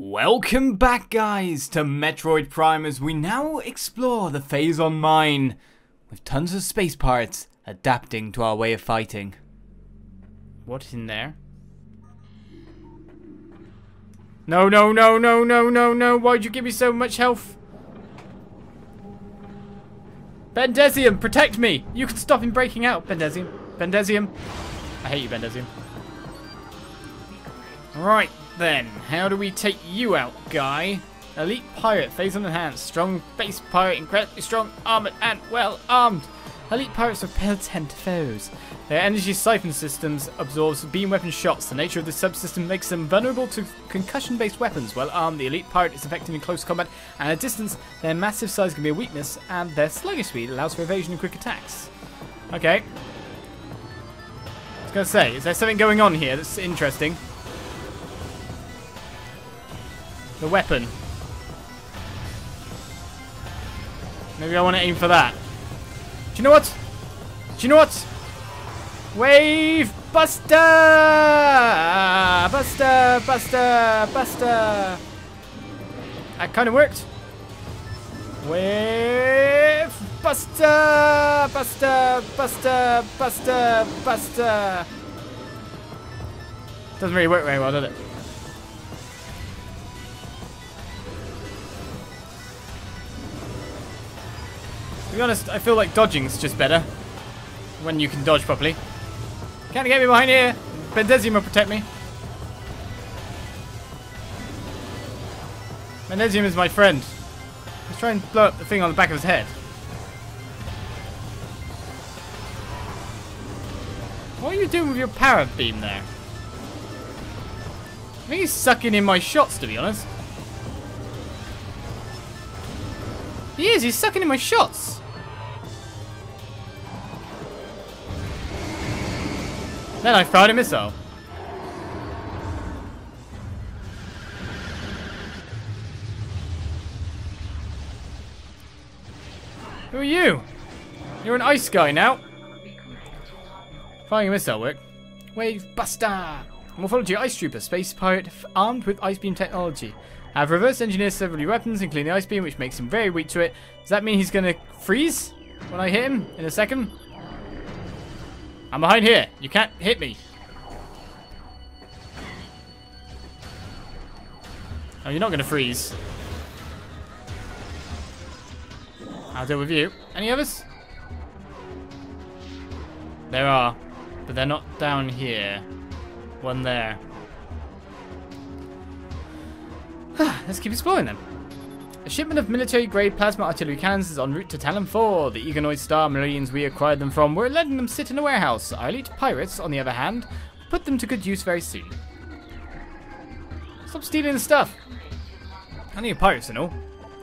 Welcome back guys to Metroid Prime as we now explore the Phazon Mine with tons of space parts adapting to our way of fighting. What's in there? No, no, no, no, no, no, no. Why'd you give me so much health? Bendezium, protect me! You can stop him breaking out, Bendezium. Bendezium. I hate you, Bendezium. Right then, how do we take you out, guy? Elite pirate, Phazon enhanced, strong base pirate, incredibly strong, armored, and well armed. Elite pirates repel 10 foes. Their energy siphon systems absorbs beam weapon shots. The nature of this subsystem makes them vulnerable to concussion-based weapons. Well armed, the elite pirate is effective in close combat and at distance. Their massive size can be a weakness, and their sluggish speed allows for evasion and quick attacks. Okay. I was gonna say, is there something going on here that's interesting? The weapon. Maybe I want to aim for that. Do you know what? Do you know what? Wave Buster! Buster! Buster! Buster! That kind of worked. Wave Buster! Buster! Buster! Buster! Buster! Doesn't really work very well, does it? Be honest, I feel like dodging's just better. When you can dodge properly. Can't get me behind here! Bendezium will protect me. Bendezium is my friend. Let's try and blow up the thing on the back of his head. What are you doing with your power beam there? I think he's sucking in my shots, to be honest. He is, he's sucking in my shots. Then I fired a missile. Who are you? You're an ice guy now. Firing a missile work. Wave Buster! Morphology Ice Trooper, space pirate armed with ice beam technology. I've reverse engineered several weapons, including the ice beam, which makes him very weak to it. Does that mean he's gonna freeze when I hit him in a second? I'm behind here. You can't hit me. Oh, you're not gonna freeze. I'll deal with you. Any others? There are, but they're not down here. One there. Let's keep exploring them. A shipment of military-grade plasma artillery cannons is en route to Tallon 4. The Egonoid Star Marines we acquired them from were letting them sit in a warehouse. Our elite pirates, on the other hand, put them to good use very soon. Stop stealing stuff! I need pirates and all.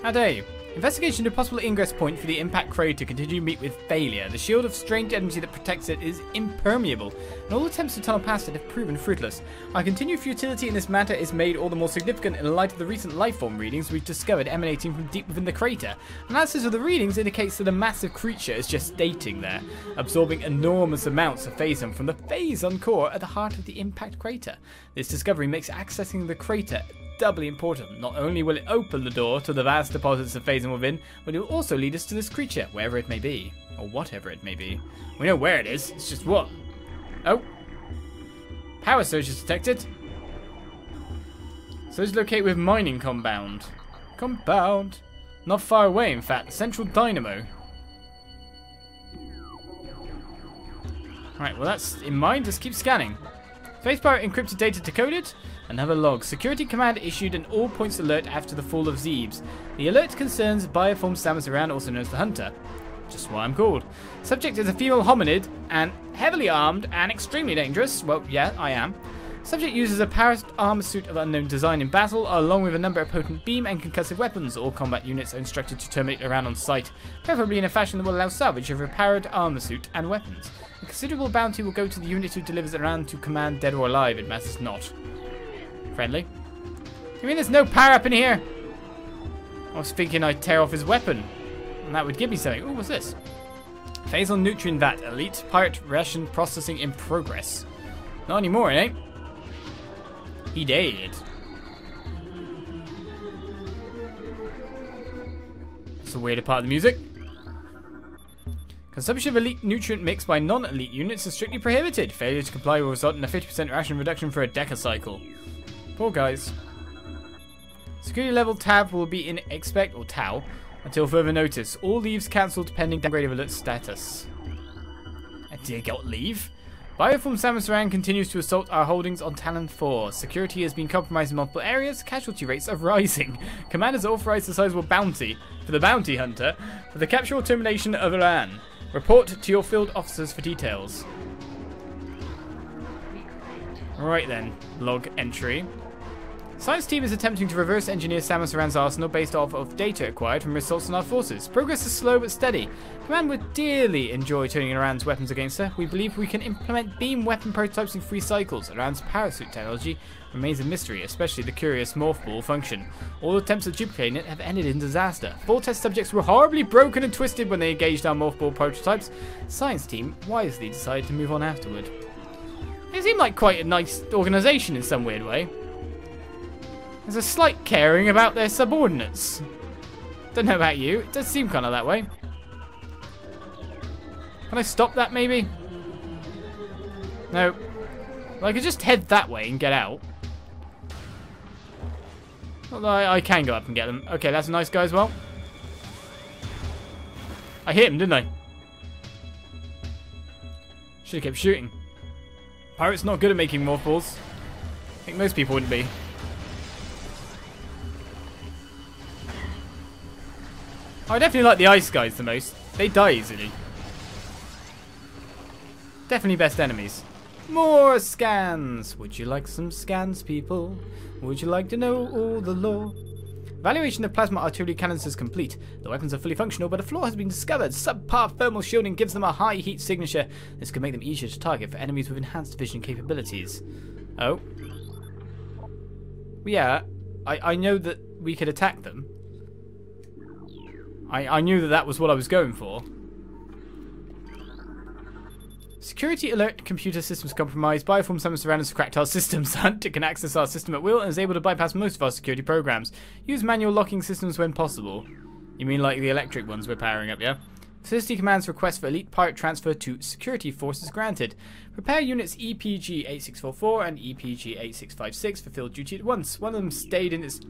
How dare you? Investigation to possible ingress point for the impact crater continue to meet with failure. The shield of strange energy that protects it is impermeable, and all attempts to tunnel past it have proven fruitless. Our continued futility in this matter is made all the more significant in light of the recent lifeform readings we've discovered emanating from deep within the crater. Analysis of the readings indicates that a massive creature is just dating there, absorbing enormous amounts of phazon from the phazon core at the heart of the impact crater. This discovery makes accessing the crater doubly important. Not only will it open the door to the vast deposits of phazon within, but it will also lead us to this creature, wherever it may be. Or whatever it may be. We know where it is, it's just what? Oh. Power surge is detected. So it's located with mining compound. Compound. Not far away, in fact. Central dynamo. Right, well that's in mind. Let's keep scanning. Spacebar encrypted data decoded. Another log. Security Command issued an all points alert after the fall of Zebes. The alert concerns Bioform Samus Aran, also known as the Hunter. Just why I'm called. Subject is a female hominid and heavily armed and extremely dangerous. Well, yeah, I am. Subject uses a powered armor suit of unknown design in battle, along with a number of potent beam and concussive weapons. All combat units are instructed to terminate Aran on sight, preferably in a fashion that will allow salvage of a powered armor suit and weapons. A considerable bounty will go to the unit who delivers Aran to command dead or alive. It matters not. Friendly. You mean there's no power up in here? I was thinking I'd tear off his weapon. And that would give me something. Oh, what's this? Phazon Nutrient Vat. Elite Pirate Ration Processing in Progress. Not anymore, eh? He did. It's a weirder part of the music. Consumption of elite nutrient mix by non-elite units is strictly prohibited. Failure to comply will result in a 50% ration reduction for a decacycle. Poor guys. Security level tab will be in expect or TAU until further notice. All leaves cancelled pending downgrade of alert status. I did get leave. Bioform Samus Aran continues to assault our holdings on Tallon 4. Security has been compromised in multiple areas. Casualty rates are rising. Commanders authorized a sizable bounty for the bounty hunter for the capture or termination of Aran. Report to your field officers for details. Right then, log entry. Science team is attempting to reverse engineer Samus Aran's arsenal based off of data acquired from results on our forces. Progress is slow but steady. Command would dearly enjoy turning Aran's weapons against her. We believe we can implement beam weapon prototypes in three cycles. Aran's parasuit technology remains a mystery, especially the curious morph ball function. All attempts at duplicating it have ended in disaster. Four test subjects were horribly broken and twisted when they engaged our morph ball prototypes. Science team wisely decided to move on afterward. They seem like quite a nice organisation in some weird way. There's a slight caring about their subordinates. Don't know about you, it does seem kind of that way. Can I stop that maybe? No. Well, I could just head that way and get out. I, I can go up and get them. Okay, that's a nice guy as well. I hit him, didn't I? Should have kept shooting. Pirate's not good at making balls. I think most people wouldn't be. I definitely like the ice guys the most. They die easily. Definitely best enemies. More scans! Would you like some scans, people? Would you like to know all the lore? Evaluation of plasma artillery cannons is complete. The weapons are fully functional, but a flaw has been discovered. Subpar thermal shielding gives them a high heat signature. This could make them easier to target for enemies with enhanced vision capabilities. Oh. Yeah, I, I know that we could attack them. I, I knew that that was what I was going for. Security alert computer systems compromised. Bioform summons surrounded cracked our systems. Hunter can access our system at will and is able to bypass most of our security programs. Use manual locking systems when possible. You mean like the electric ones we're powering up, yeah? Facility Command's request for elite pirate transfer to security forces granted. Prepare units EPG-8644 and EPG-8656 for field duty at once. One of them stayed in its...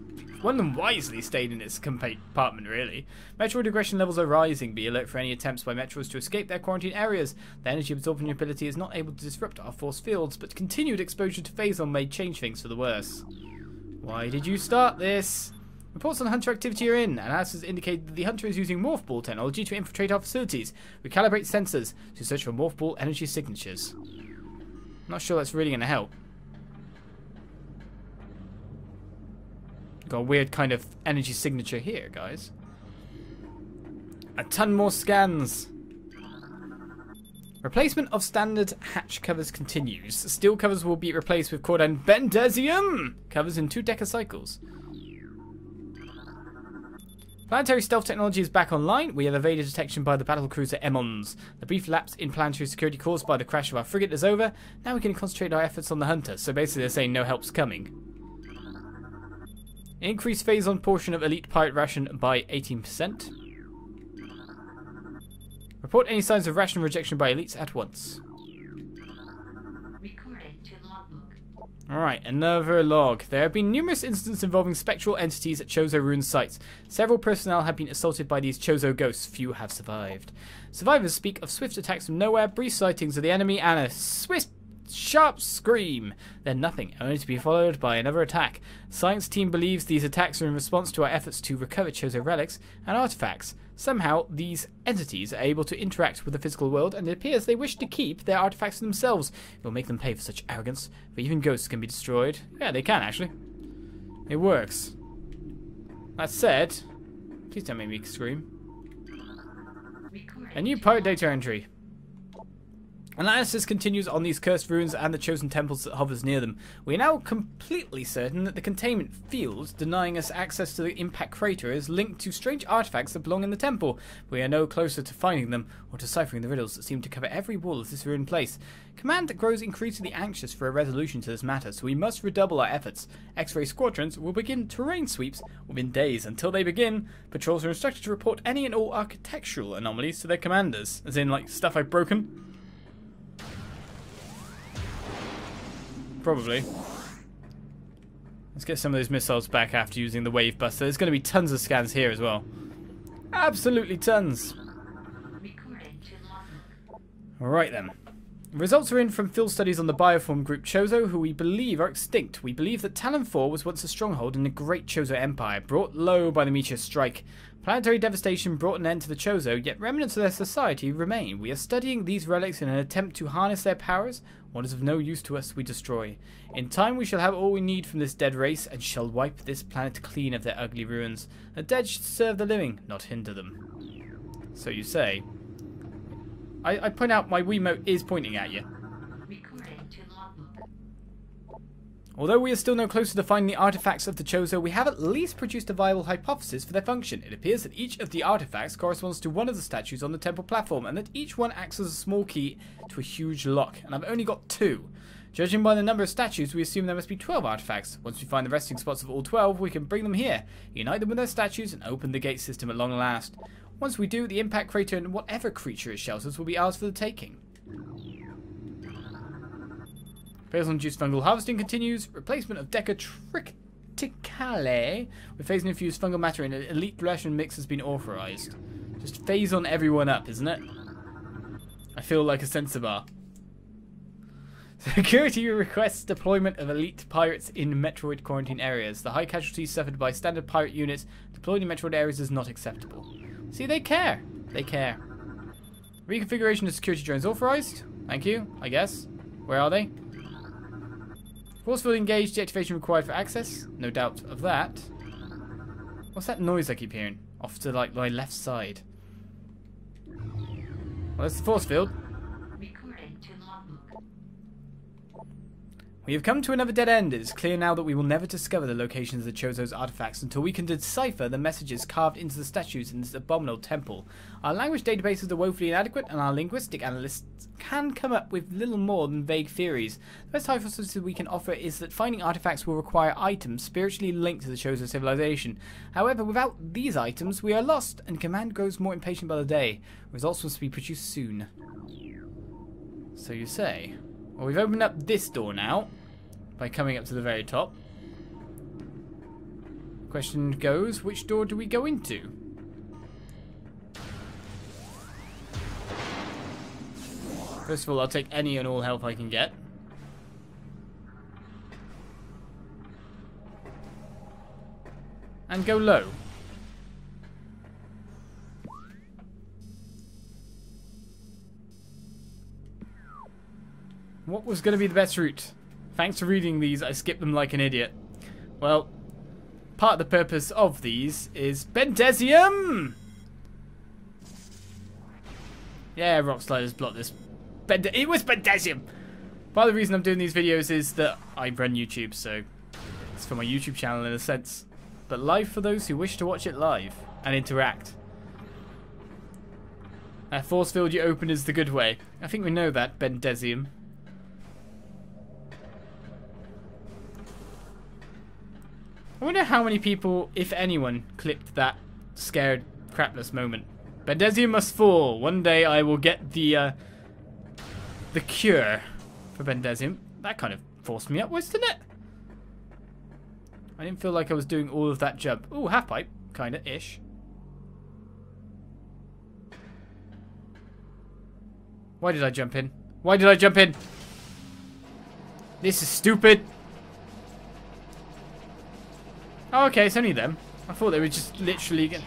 One of them wisely stayed in its compartment, really. Metroid aggression levels are rising. Be alert for any attempts by Metroids to escape their quarantine areas. The energy absorbing ability is not able to disrupt our force fields, but continued exposure to Phazon may change things for the worse. Why did you start this? Reports on Hunter activity are in. Analysis indicated that the Hunter is using Morph Ball technology to infiltrate our facilities. We calibrate sensors to search for Morph Ball energy signatures. Not sure that's really going to help. Got a weird kind of energy signature here, guys. A ton more scans. Replacement of standard hatch covers continues. Steel covers will be replaced with Cordon Bendezium covers in two decacycles. Planetary stealth technology is back online. We have evaded detection by the battlecruiser Emmons. The brief lapse in planetary security caused by the crash of our frigate is over. Now we can concentrate our efforts on the Hunter. So basically they're saying no help's coming. Increase Phazon portion of elite pirate ration by 18%. Report any signs of ration rejection by elites at once. Alright, another log. There have been numerous incidents involving spectral entities at Chozo Ruin sites. Several personnel have been assaulted by these Chozo ghosts. Few have survived. Survivors speak of swift attacks from nowhere, brief sightings of the enemy, and a swift, sharp scream. Then nothing, only to be followed by another attack. Science team believes these attacks are in response to our efforts to recover Chozo relics and artifacts. Somehow, these entities are able to interact with the physical world, and it appears they wish to keep their artifacts for themselves. It will make them pay for such arrogance, for even ghosts can be destroyed. Yeah, they can, actually. It works. That said, please don't make me scream. A new pirate data entry. Analysis continues on these cursed ruins and the chosen temples that hovers near them. We are now completely certain that the containment field denying us access to the impact crater is linked to strange artifacts that belong in the temple. We are no closer to finding them or deciphering the riddles that seem to cover every wall of this ruined place. Command grows increasingly anxious for a resolution to this matter, so we must redouble our efforts. X-ray squadrons will begin terrain sweeps within days. Until they begin, patrols are instructed to report any and all architectural anomalies to their commanders, as in like stuff I've broken. Probably. Let's get some of those missiles back after using the wave buster. There's going to be tons of scans here as well. Absolutely tons. Alright then. Results are in from field studies on the bioform group Chozo, who we believe are extinct. We believe that Tallon 4 was once a stronghold in the great Chozo Empire, brought low by the meteor strike. Planetary devastation brought an end to the Chozo, yet remnants of their society remain. We are studying these relics in an attempt to harness their powers. What is of no use to us, we destroy. In time, we shall have all we need from this dead race, and shall wipe this planet clean of their ugly ruins. The dead should serve the living, not hinder them. So you say. I, I point out my Wiimote is pointing at you. Although we are still no closer to finding the artifacts of the Chozo, we have at least produced a viable hypothesis for their function. It appears that each of the artifacts corresponds to one of the statues on the temple platform, and that each one acts as a small key to a huge lock, and I've only got two. Judging by the number of statues, we assume there must be 12 artifacts. Once we find the resting spots of all 12, we can bring them here, unite them with their statues, and open the gate system at long last. Once we do, the impact crater and whatever creature it shelters will be ours for the taking. Phazon-induced fungal harvesting continues. Replacement of Deca triticale with phazon-infused fungal matter in an elite Russian mix has been authorized. Just Phazon everyone up, isn't it? I feel like a sensor bar. Security requests deployment of elite pirates in Metroid quarantine areas. The high casualties suffered by standard pirate units deployed in Metroid areas is not acceptable. See, they care. They care. Reconfiguration of security drones authorized. Thank you, I guess. Where are they? Forcefully engaged, deactivation required for access. No doubt of that. What's that noise I keep hearing? Off to like my left side. Well, that's the force field. We have come to another dead end. It is clear now that we will never discover the locations of the Chozo's artifacts until we can decipher the messages carved into the statues in this abominable temple. Our language databases are woefully inadequate, and our linguistic analysts can come up with little more than vague theories. The best hypothesis we can offer is that finding artifacts will require items spiritually linked to the Chozo civilization. However, without these items, we are lost, and Command grows more impatient by the day. Results must be produced soon. So you say. Well, we've opened up this door now by coming up to the very top. Question goes, which door do we go into? First of all, I'll take any and all help I can get. And go low. What was going to be the best route? Thanks for reading these, I skipped them like an idiot. Well, part of the purpose of these is Bendezium! Yeah, Rock Sliders blocked this. Bend it was Bendezium! Part of the reason I'm doing these videos is that I run YouTube, so it's for my YouTube channel in a sense. But live for those who wish to watch it live and interact. A force field you open is the good way. I think we know that, Bendezium. I wonder how many people, if anyone, clipped that scared crapless moment. Bendezium must fall. One day I will get the uh, the cure for Bendezium. That kind of forced me upwards, didn't it? I didn't feel like I was doing all of that jump. Ooh, half pipe, kinda ish. Why did I jump in? Why did I jump in? This is stupid. Oh, okay, it's only them. I thought they were just literally... Get...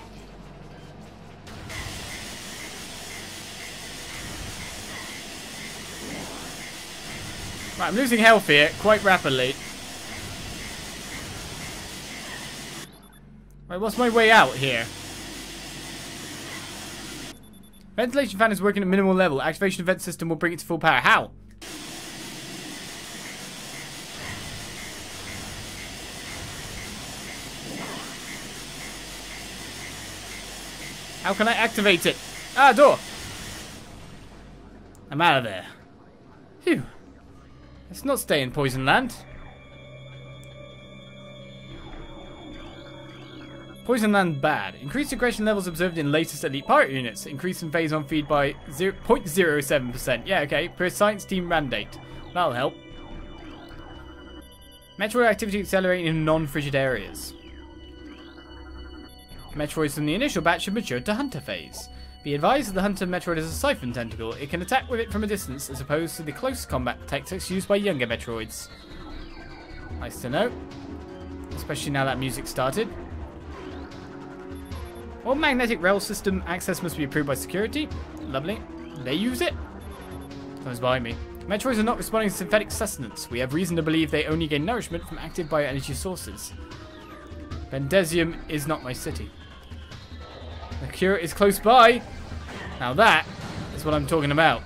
Right, I'm losing health here quite rapidly. Right, what's my way out here? Ventilation fan is working at minimal level. Activation vent system will bring it to full power. How? How can I activate it? Ah, door! I'm out of there. Phew. Let's not stay in Poison Land. Poison Land bad. Increased aggression levels observed in latest elite pirate units. Increase in Phazon feed by 0.07%. Yeah, okay. Per science team mandate. That'll help. Metroid activity accelerating in non-frigid areas. Metroids from the initial batch have matured to Hunter phase. Be advised that the Hunter Metroid is a Siphon Tentacle. It can attack with it from a distance as opposed to the close combat tactics used by younger Metroids. Nice to know. Especially now that music started. All magnetic rail system access must be approved by security. Lovely. They use it. Someone's behind me. Metroids are not responding to synthetic sustenance. We have reason to believe they only gain nourishment from active bioenergy sources. Bendezium is not my city. The cure is close by. Now that is what I'm talking about.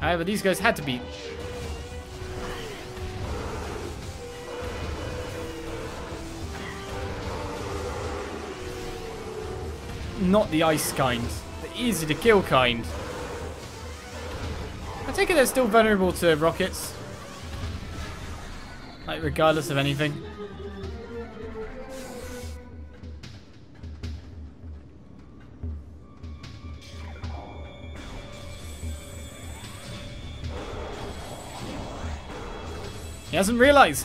However, these guys had to be... Not the ice kind. The easy to kill kind. I take it they're still vulnerable to rockets. Like, regardless of anything. Hasn't realised.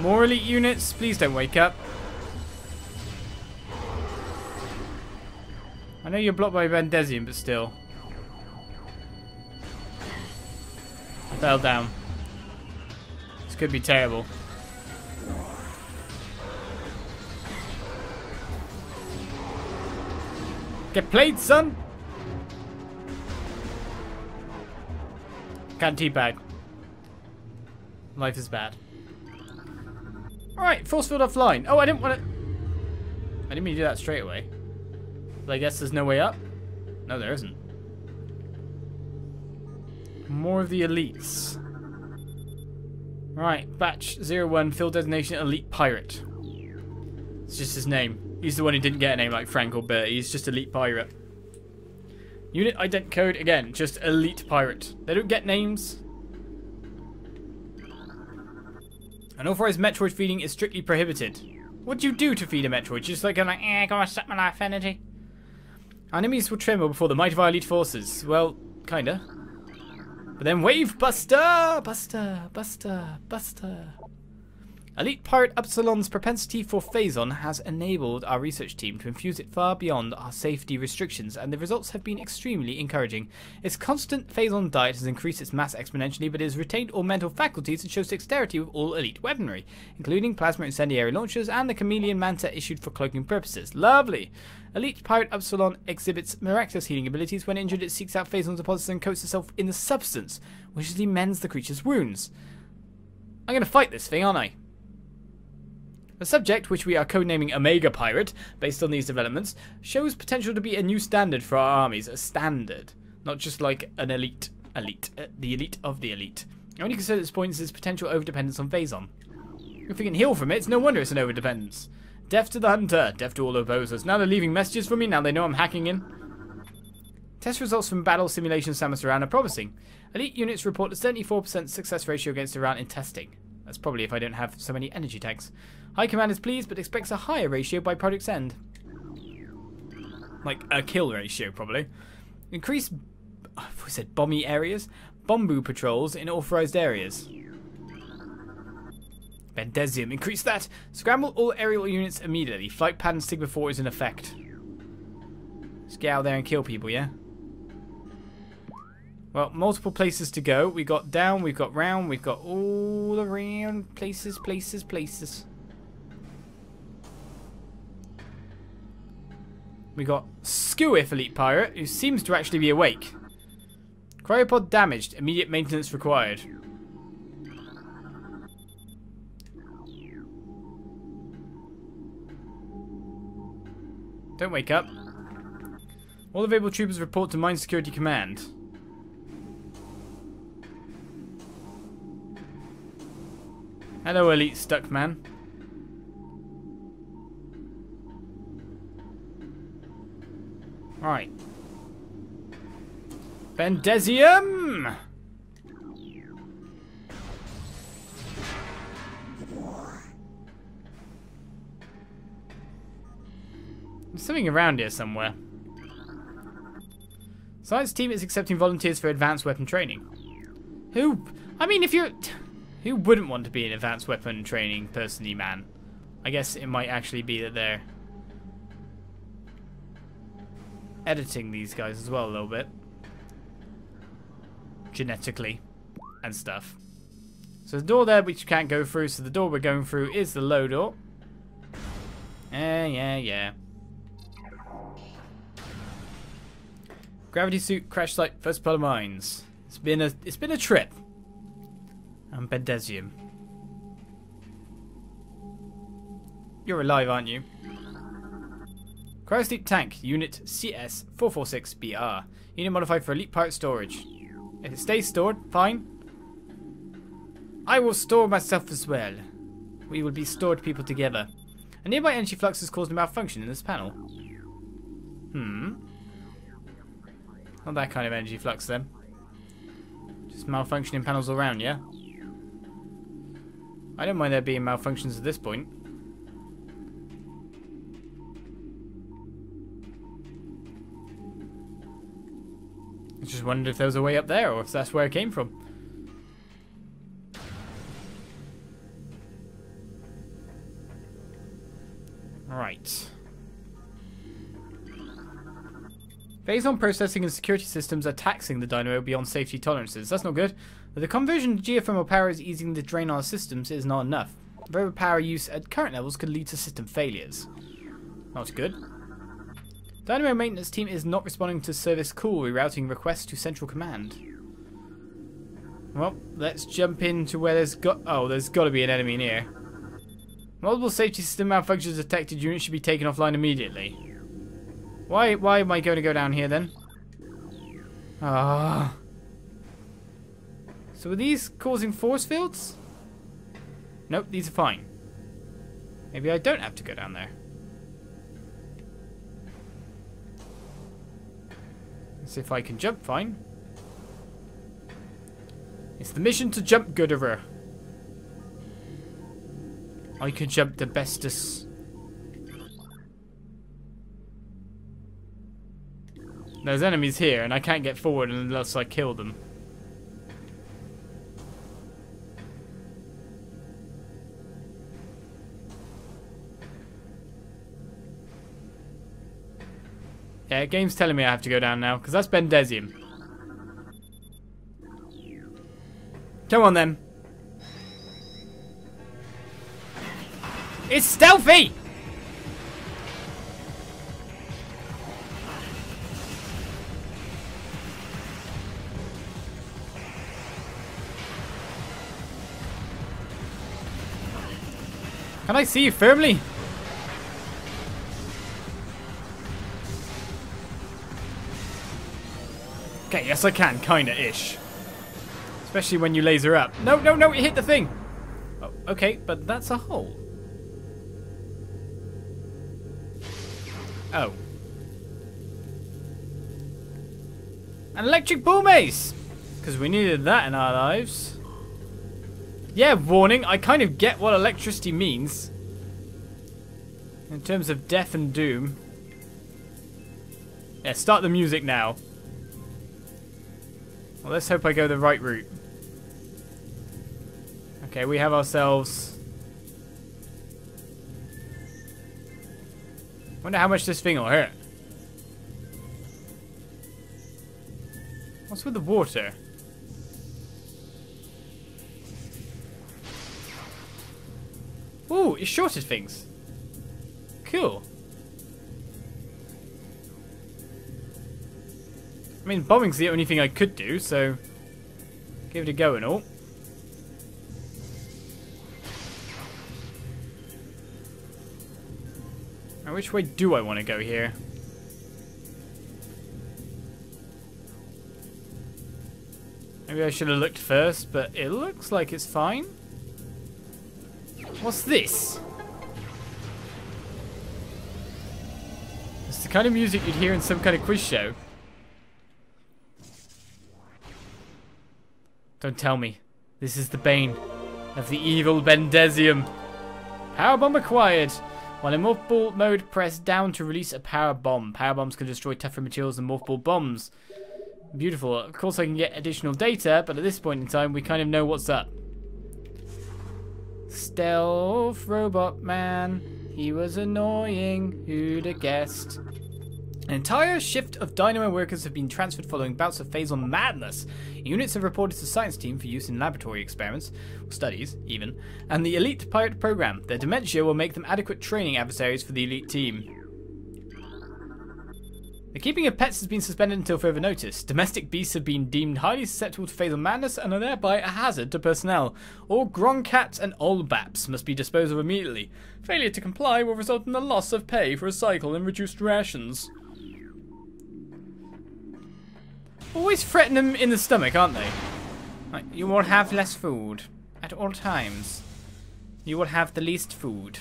More elite units, please don't wake up. I know you're blocked by Bendezium, but still. I fell down. This could be terrible. Get played, son! Can't teabag. Life is bad. Alright, force field offline. Oh, I didn't want to... I didn't mean to do that straight away. But I guess there's no way up? No, there isn't. More of the elites. Right, batch 01, field designation elite pirate. It's just his name. He's the one who didn't get a name like Frank or Bert. He's just elite pirate. Unit ident code, again, just elite pirate. They don't get names. Unauthorized Metroid feeding is strictly prohibited. What do you do to feed a Metroid? Just like, I'm like eh, gonna suck my life energy? Enemies will tremble before the might of our elite forces. Well, kinda. But then Wave Buster! Buster, Buster, Buster. Elite Pirate Upsilon's propensity for Phazon has enabled our research team to infuse it far beyond our safety restrictions, and the results have been extremely encouraging. Its constant Phazon diet has increased its mass exponentially, but it has retained all mental faculties and shows dexterity with all elite weaponry, including plasma incendiary launchers and the chameleon manta issued for cloaking purposes. Lovely! Elite Pirate Upsilon exhibits miraculous healing abilities. When injured, it seeks out Phazon deposits and coats itself in the substance, which usually mends the creature's wounds. I'm going to fight this thing, aren't I? The subject, which we are codenaming Omega Pirate, based on these developments, shows potential to be a new standard for our armies, a standard, not just like an elite, elite, uh, the elite of the elite. The only concern at this point is its potential overdependence on Phazon. If we can heal from it, it's no wonder it's an overdependence. Deaf to the hunter, deaf to all opposers. Now they're leaving messages for me, now they know I'm hacking in. Test results from battle simulation Samus Aran are promising. Elite units report a 74% success ratio against Aran in testing. That's probably if I don't have so many energy tanks. High Command is pleased, but expects a higher ratio by project's end. Like a kill ratio, probably. Increase, we said bomby areas, bombu patrols in authorized areas. Bendezium, increase that. Scramble all aerial units immediately. Flight pattern Sigma 4 is in effect. Let's get out there and kill people, yeah? Well, multiple places to go. We got down, we've got round, we've got all around places, places, places. We got Skuif Elite Pirate, who seems to actually be awake. Cryopod damaged. Immediate maintenance required. Don't wake up. All available troopers report to Mine Security Command. Hello, Elite Stuck Man. Right. Bendezium! There's something around here somewhere. Science team is accepting volunteers for advanced weapon training. Who? I mean, if you're... Who wouldn't want to be in advanced weapon training, personally, man? I guess it might actually be that they're editing these guys as well a little bit. Genetically and stuff. So the door there which you can't go through, so the door we're going through is the low door. Yeah, yeah, yeah. Gravity suit crash site first of mines. It's been a it's been a trip. I'm Bendezium. You're alive, aren't you? Cryosleep tank, unit CS446BR. Unit modified for elite part storage. If it stays stored, fine. I will store myself as well. We will be stored people together. A nearby energy flux has caused a malfunction in this panel. Hmm. Not that kind of energy flux then. Just malfunctioning panels all around, yeah? I don't mind there being malfunctions at this point. Just wondered if there was a way up there or if that's where it came from. Right. Phazon processing and security systems are taxing the dynamo beyond safety tolerances. That's not good. But the conversion to geothermal power is easing the drain on our systems is not enough. Very power use at current levels could lead to system failures. Not good. Dynamo maintenance team is not responding to service call rerouting requests to central command. Well, let's jump into where there's got. Oh, there's got to be an enemy near. Multiple safety system malfunctions detected. Units should be taken offline immediately. Why? Why am I going to go down here then? Ah. So are these causing force fields? Nope, these are fine. Maybe I don't have to go down there. See if I can jump fine. It's the mission to jump Gooderer. I can jump the bestest. There's enemies here, and I can't get forward unless I kill them. Yeah, game's telling me I have to go down now, because that's Bendezium. Come on, then. It's stealthy! Can I see you firmly? Yes I can, kinda-ish. Especially when you laser up. No, no, no, it hit the thing! Oh, okay, but that's a hole. Oh. An electric bull mace! Because we needed that in our lives. Yeah, warning, I kind of get what electricity means. In terms of death and doom. Yeah, start the music now. Well, let's hope I go the right route. Okay, we have ourselves... Wonder how much this thing will hurt. What's with the water? Ooh, it shorted things. Cool. Mean, bombing's the only thing I could do, so give it a go and all. Now, which way do I want to go here? Maybe I should have looked first, but it looks like it's fine. What's this? It's the kind of music you'd hear in some kind of quiz show. Don't tell me. This is the bane of the evil Bendezium. Power bomb acquired. While in Morph Ball mode, press down to release a power bomb. Power bombs can destroy tougher materials than Morph Ball bombs. Beautiful. Of course I can get additional data, but at this point in time we kind of know what's up. Stealth robot man. He was annoying. Who'd have guessed? An entire shift of Dynamo workers have been transferred following bouts of phasal madness. Units have reported to the science team for use in laboratory experiments, studies, even, and the elite pirate program. Their dementia will make them adequate training adversaries for the elite team. The keeping of pets has been suspended until further notice. Domestic beasts have been deemed highly susceptible to phasal madness and are thereby a hazard to personnel. All Gronkats and old Olbaps must be disposed of immediately. Failure to comply will result in the loss of pay for a cycle and reduced rations. Always threaten them in the stomach, aren't they? Like, you will have less food at all times. You will have the least food.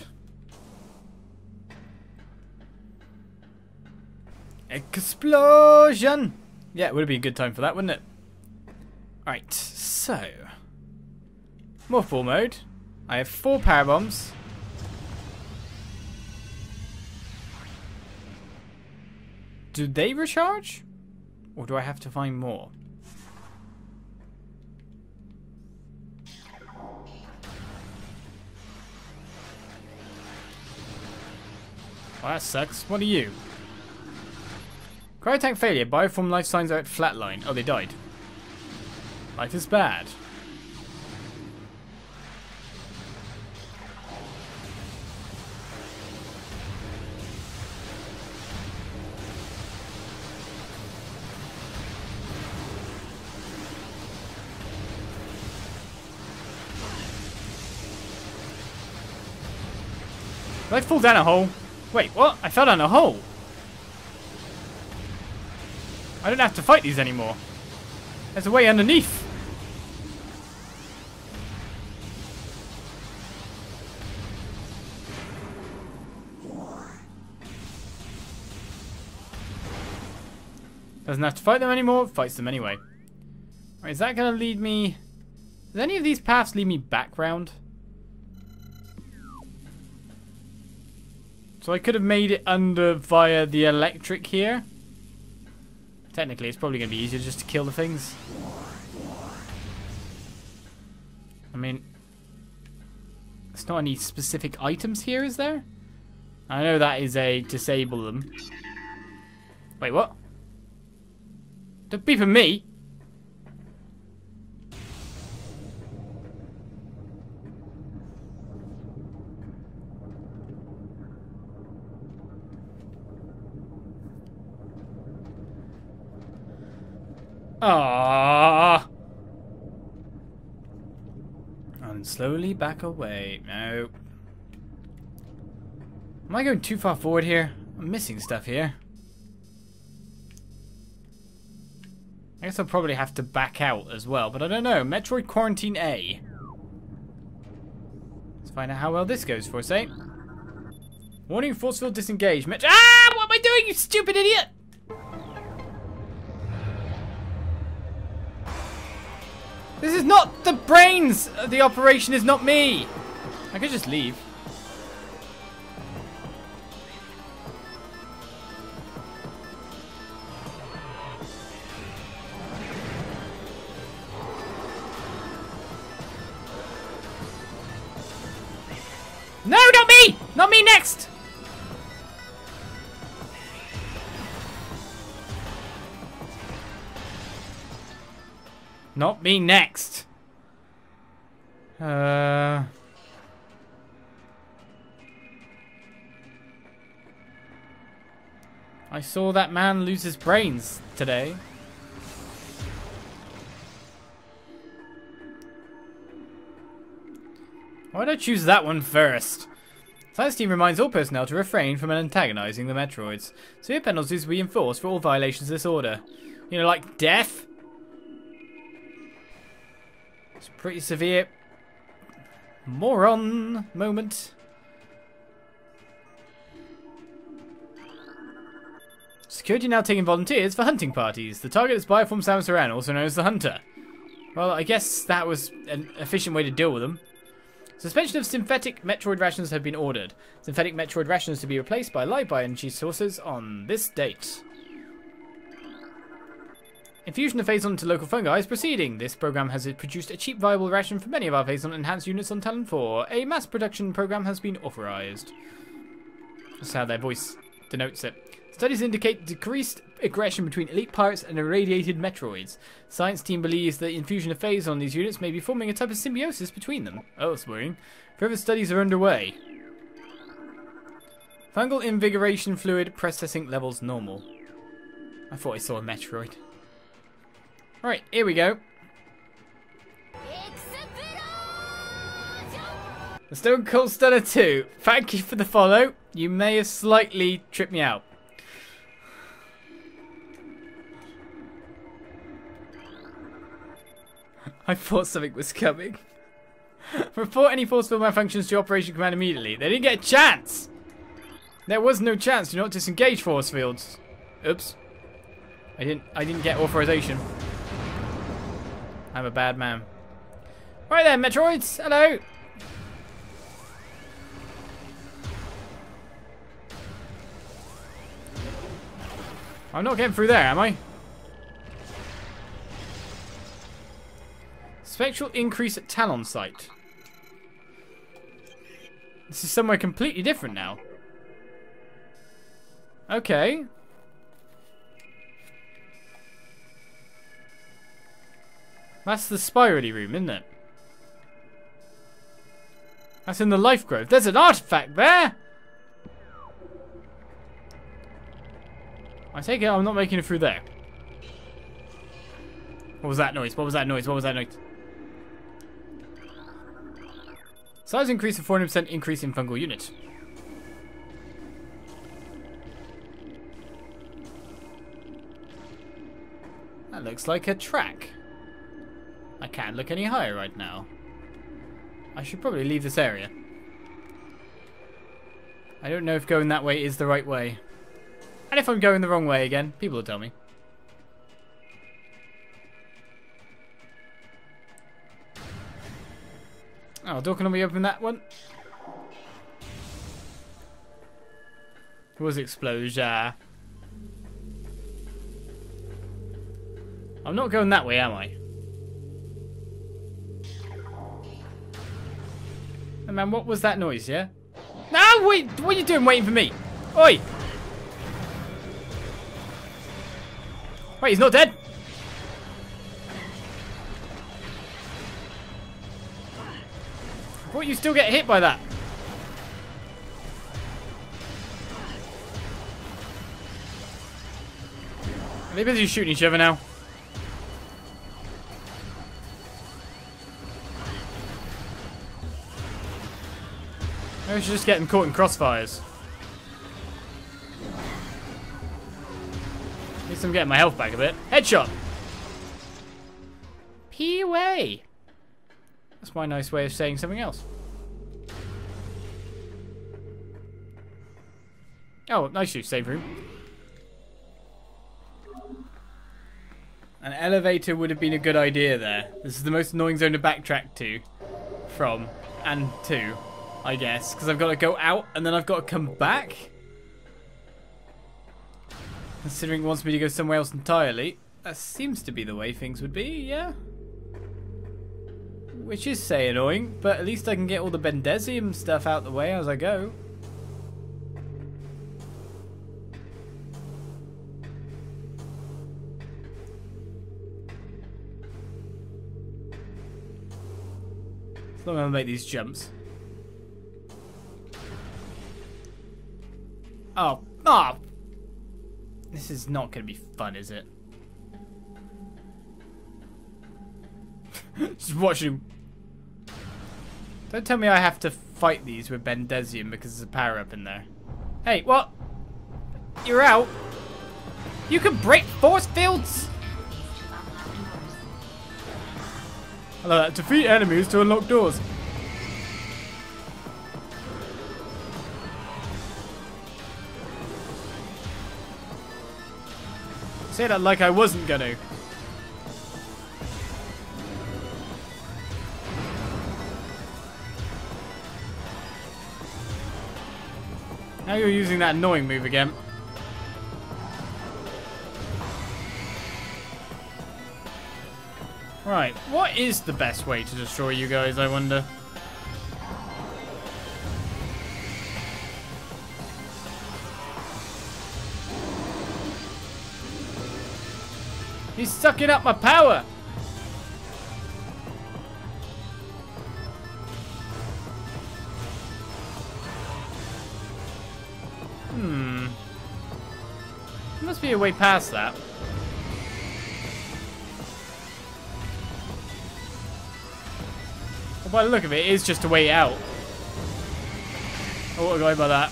Explosion! Yeah, it would been a good time for that, wouldn't it? Right, so... Morph Ball mode. I have four power bombs. Do they recharge? Or do I have to find more? Well, that sucks. What are you? Cryotank failure. Bioform life signs are at flatline. Oh, they died. Life is bad. I fall down a hole? Wait, what? I fell down a hole. I don't have to fight these anymore. There's a way underneath. Doesn't have to fight them anymore, fights them anyway. Right, is that going to lead me... Does any of these paths lead me back round? So I could have made it under via the electric here. Technically, it's probably going to be easier just to kill the things. I mean, there's not any specific items here, is there? I know that is a disable them. Wait, what? Don't beep at me! Ah. And slowly back away. No. Am I going too far forward here? I'm missing stuff here. I guess I'll probably have to back out as well, but I don't know. Metroid Quarantine A. Let's find out how well this goes for a sec. Warning, force field disengage. Met ah! What am I doing, you stupid idiot? This is not the brains! The operation is not me! I could just leave. Not me next. Uh... I saw that man lose his brains today. Why did I choose that one first? Science team reminds all personnel to refrain from antagonizing the Metroids. Severe penalties will be enforced for all violations of this order. You know, like death? It's pretty severe. Moron moment. Security now taking volunteers for hunting parties. The target is Bioform Samus Aran, also known as the Hunter. Well, I guess that was an efficient way to deal with them. Suspension of synthetic Metroid rations have been ordered. Synthetic Metroid rations to be replaced by live bioenergy sources on this date. Infusion of Phazon into local fungi is proceeding. This program has produced a cheap, viable ration for many of our Phazon enhanced units on Tallon 4. A mass production program has been authorized. That's how their voice denotes it. Studies indicate decreased aggression between elite pirates and irradiated Metroids. Science team believes the infusion of Phazon these units may be forming a type of symbiosis between them. Oh, that's worrying. Further studies are underway. Fungal invigoration fluid processing levels normal. I thought I saw a Metroid. Right, here we go. The Stone Cold Stunner 2. Thank you for the follow. You may have slightly tripped me out. I thought something was coming. Report any force field malfunctions to Operation Command immediately. They didn't get a chance! There was no chance. Do not disengage force fields. Oops. I didn't I didn't get authorization. I'm a bad man. Right then, Metroids. Hello. I'm not getting through there, am I? Spectral increase at Tallon site. This is somewhere completely different now. Okay. That's the spirally room, isn't it? That's in the life grove. There's an artifact there! I take it I'm not making it through there. What was that noise? What was that noise? What was that noise? Size increase of 400% increase in fungal unit. That looks like a track. I can't look any higher right now. I should probably leave this area. I don't know if going that way is the right way. And if I'm going the wrong way again, people will tell me. Oh, door can we open that one? It was explosion. I'm not going that way, am I? Man, what was that noise, yeah? No, wait, what are you doing waiting for me? Oi! Wait, he's not dead? I thought you still get hit by that. Are they busy shooting each other now? Should just get them caught in crossfires. At least I'm getting my health back a bit. Headshot! Away! That's my nice way of saying something else. Oh, nice you, save room. An elevator would have been a good idea there. This is the most annoying zone to backtrack to. From. And to. I guess. Because I've got to go out and then I've got to come back. Considering it wants me to go somewhere else entirely. That seems to be the way things would be, yeah? Which is, say, annoying, but at least I can get all the Bendezium stuff out the way as I go. As long as I make these jumps. Oh, oh! This is not going to be fun, is it? Just watching him Don't tell me I have to fight these with Bendezium because there's a power up in there. Hey, what? You're out? You can break force fields? Hello. Defeat enemies to unlock doors. Say that like I wasn't gonna. Now you're using that annoying move again. Right, what is the best way to destroy you guys, I wonder? He's sucking up my power! Hmm. There must be a way past that. Well, by the look of it, it is just a way out. Oh, what a guy by that.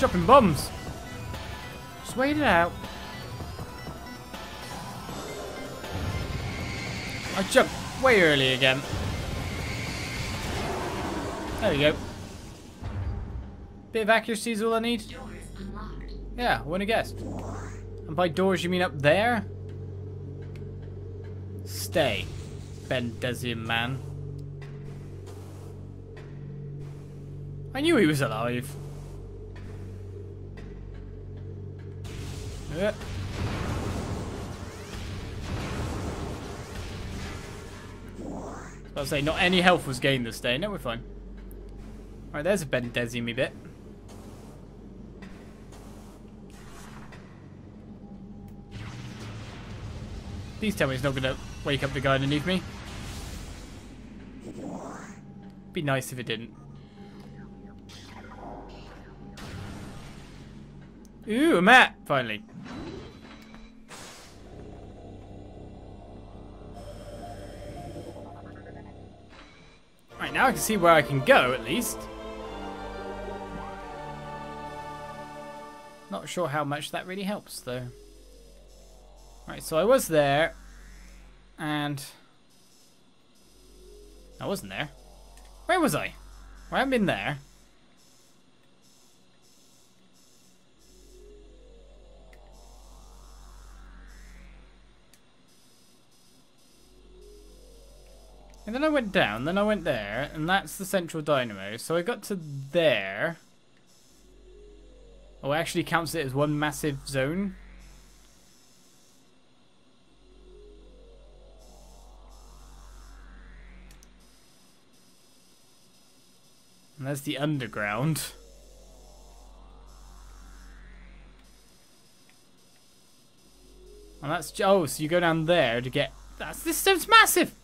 Dropping bombs. Wait it out. I jumped way early again. There we go. Bit of accuracy is all I need. Yeah, wouldn't have guessed. And by doors you mean up there? Stay, Bendezium man. I knew he was alive. Yeah. I was say, not any health was gained this day. No, we're fine. Alright, there's a Bendezium bit. Please tell me it's not to wake up the guy underneath me. Be nice if it didn't. Ooh, a map, finally. Right, now I can see where I can go, at least. Not sure how much that really helps, though. Right, so I was there, and I wasn't there. Where was I? I haven't been there. And then I went down, then I went there, and that's the central dynamo. So I got to there. Oh, actually counts it as one massive zone. And there's the underground. And that's oh, so you go down there to get that's this stone's massive.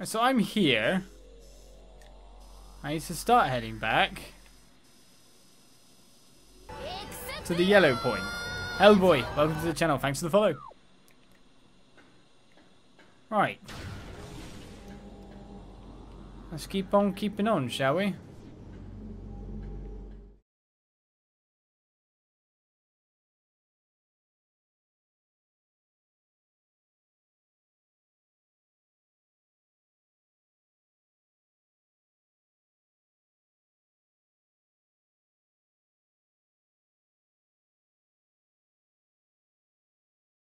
Right, so I'm here. I need to start heading back to the yellow point. Hellboy, welcome to the channel. Thanks for the follow. Right. Let's keep on keeping on, shall we?